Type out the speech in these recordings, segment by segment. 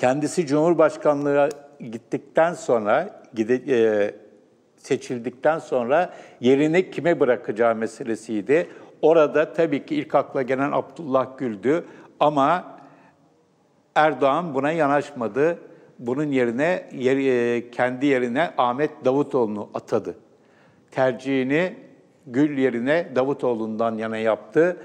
Kendisi Cumhurbaşkanlığı gittikten sonra, gide, e, seçildikten sonra yerini kime bırakacağı meselesiydi. Orada tabii ki ilk akla gelen Abdullah Gül'dü ama Erdoğan buna yanaşmadı. Bunun yerine yer, e, kendi yerine Ahmet Davutoğlu'nu atadı. Tercihini Gül yerine Davutoğlu'ndan yana yaptı.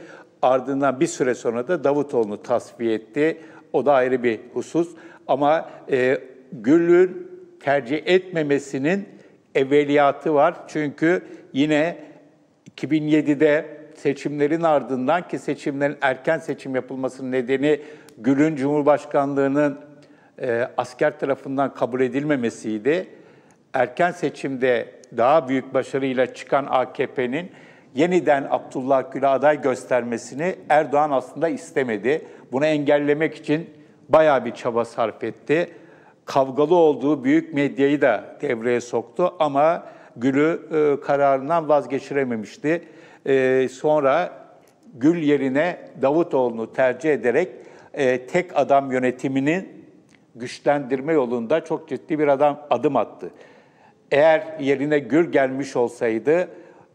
Ardından bir süre sonra da Davutoğlu'nu tasfiye etti. O da ayrı bir husus. Ama e, Gül'ün tercih etmemesinin evveliyatı var. Çünkü yine 2007'de seçimlerin ardından ki seçimlerin erken seçim yapılmasının nedeni Gül'ün Cumhurbaşkanlığının e, asker tarafından kabul edilmemesiydi. Erken seçimde daha büyük başarıyla çıkan AKP'nin yeniden Abdullah Gül'e aday göstermesini Erdoğan aslında istemedi. Bunu engellemek için bayağı bir çaba sarf etti. Kavgalı olduğu büyük medyayı da devreye soktu ama Gül'ü e, kararından vazgeçirememişti. E, sonra Gül yerine Davutoğlu'nu tercih ederek e, tek adam yönetiminin güçlendirme yolunda çok ciddi bir adam adım attı. Eğer yerine Gül gelmiş olsaydı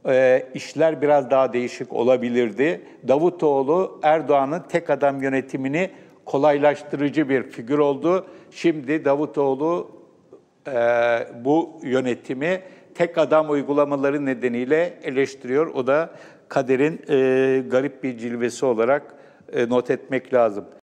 e, işler biraz daha değişik olabilirdi. Davutoğlu Erdoğan'ın tek adam yönetimini kolaylaştırıcı bir figür oldu. Şimdi Davutoğlu e, bu yönetimi tek adam uygulamaları nedeniyle eleştiriyor. O da kaderin e, garip bir cilvesi olarak e, not etmek lazım.